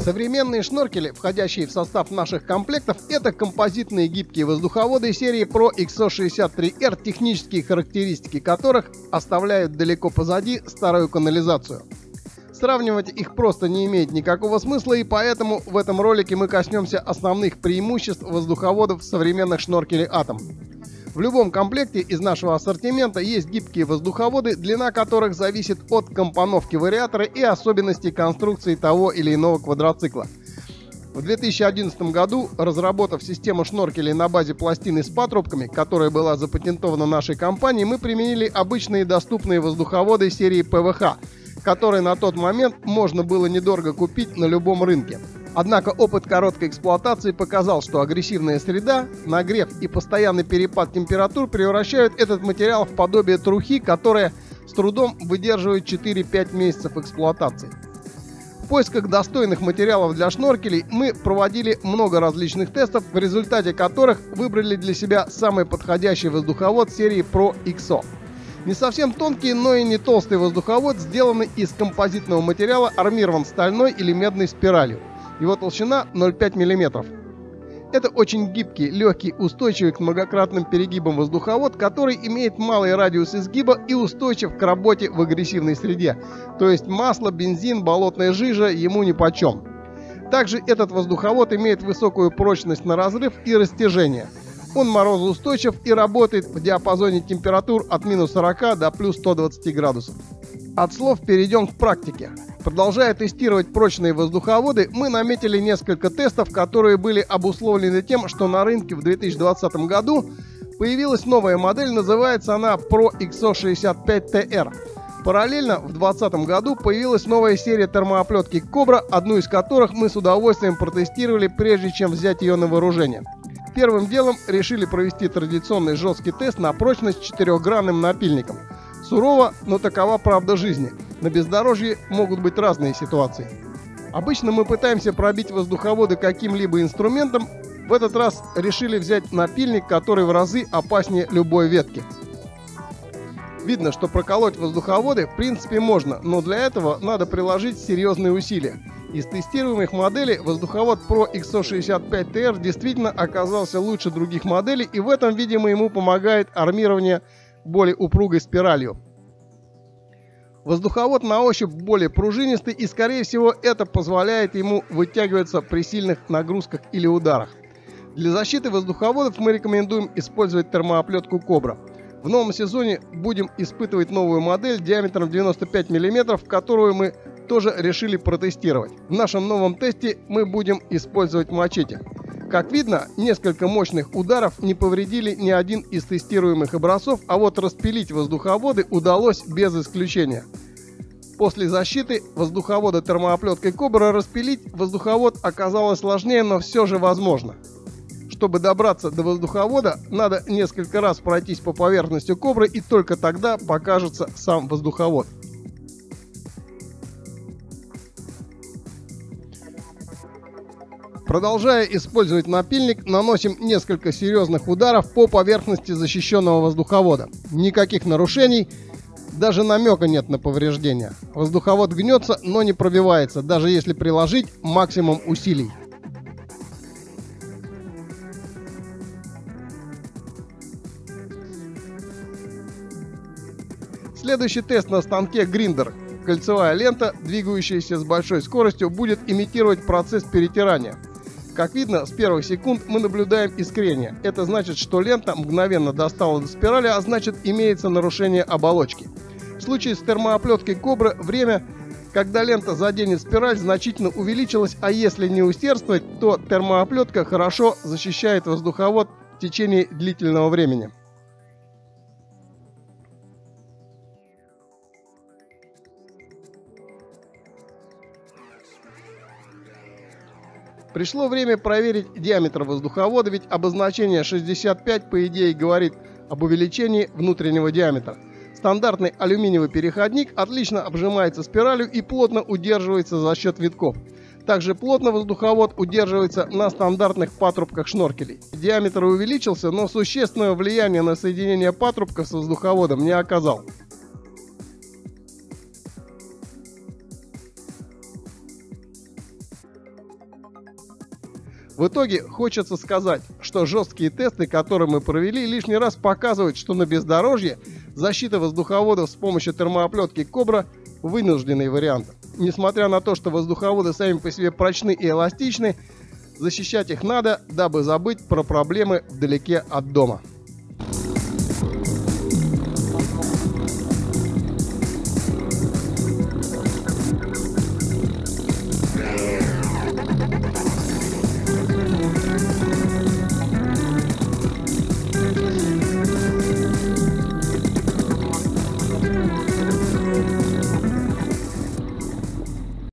Современные шноркели, входящие в состав наших комплектов, это композитные гибкие воздуховоды серии Pro XO63R, технические характеристики которых оставляют далеко позади старую канализацию. Сравнивать их просто не имеет никакого смысла, и поэтому в этом ролике мы коснемся основных преимуществ воздуховодов современных шноркелей Atom. В любом комплекте из нашего ассортимента есть гибкие воздуховоды, длина которых зависит от компоновки вариатора и особенностей конструкции того или иного квадроцикла. В 2011 году, разработав систему шноркелей на базе пластины с патрубками, которая была запатентована нашей компанией, мы применили обычные доступные воздуховоды серии ПВХ, которые на тот момент можно было недорого купить на любом рынке. Однако опыт короткой эксплуатации показал, что агрессивная среда, нагрев и постоянный перепад температур превращают этот материал в подобие трухи, которая с трудом выдерживает 4-5 месяцев эксплуатации. В поисках достойных материалов для шноркелей мы проводили много различных тестов, в результате которых выбрали для себя самый подходящий воздуховод серии Pro XO. Не совсем тонкий, но и не толстый воздуховод, сделанный из композитного материала, армирован стальной или медной спиралью. Его толщина 0,5 мм. Это очень гибкий, легкий, устойчивый к многократным перегибам воздуховод, который имеет малый радиус изгиба и устойчив к работе в агрессивной среде. То есть масло, бензин, болотная жижа ему нипочем. Также этот воздуховод имеет высокую прочность на разрыв и растяжение. Он морозоустойчив и работает в диапазоне температур от минус 40 до плюс 120 градусов. От слов перейдем к практике. Продолжая тестировать прочные воздуховоды, мы наметили несколько тестов, которые были обусловлены тем, что на рынке в 2020 году появилась новая модель, называется она Pro XO65TR. Параллельно в 2020 году появилась новая серия термооплетки Cobra, одну из которых мы с удовольствием протестировали, прежде чем взять ее на вооружение. Первым делом решили провести традиционный жесткий тест на прочность четырехгранным напильником. Сурово, но такова правда жизни – на бездорожье могут быть разные ситуации. Обычно мы пытаемся пробить воздуховоды каким-либо инструментом. В этот раз решили взять напильник, который в разы опаснее любой ветки. Видно, что проколоть воздуховоды в принципе можно, но для этого надо приложить серьезные усилия. Из тестируемых моделей воздуховод Pro XO65TR действительно оказался лучше других моделей и в этом, видимо, ему помогает армирование более упругой спиралью. Воздуховод на ощупь более пружинистый и скорее всего это позволяет ему вытягиваться при сильных нагрузках или ударах. Для защиты воздуховодов мы рекомендуем использовать термооплетку Кобра. В новом сезоне будем испытывать новую модель диаметром 95 мм, которую мы тоже решили протестировать. В нашем новом тесте мы будем использовать мачете. Как видно, несколько мощных ударов не повредили ни один из тестируемых образцов, а вот распилить воздуховоды удалось без исключения. После защиты воздуховода термооплеткой Кобра распилить воздуховод оказалось сложнее, но все же возможно. Чтобы добраться до воздуховода, надо несколько раз пройтись по поверхности Кобры и только тогда покажется сам воздуховод. Продолжая использовать напильник, наносим несколько серьезных ударов по поверхности защищенного воздуховода. Никаких нарушений, даже намека нет на повреждения. Воздуховод гнется, но не пробивается, даже если приложить максимум усилий. Следующий тест на станке Гриндер. Кольцевая лента, двигающаяся с большой скоростью, будет имитировать процесс перетирания. Как видно, с первых секунд мы наблюдаем искрение. Это значит, что лента мгновенно достала до спирали, а значит имеется нарушение оболочки. В случае с термооплеткой Кобра время, когда лента заденет спираль, значительно увеличилось, а если не усердствовать, то термооплетка хорошо защищает воздуховод в течение длительного времени. Пришло время проверить диаметр воздуховода, ведь обозначение 65 по идее говорит об увеличении внутреннего диаметра. Стандартный алюминиевый переходник отлично обжимается спиралью и плотно удерживается за счет витков. Также плотно воздуховод удерживается на стандартных патрубках шноркелей. Диаметр увеличился, но существенного влияния на соединение патрубков с воздуховодом не оказал. В итоге хочется сказать, что жесткие тесты, которые мы провели, лишний раз показывают, что на бездорожье защита воздуховодов с помощью термооплетки Кобра – вынужденный вариант. Несмотря на то, что воздуховоды сами по себе прочны и эластичны, защищать их надо, дабы забыть про проблемы вдалеке от дома.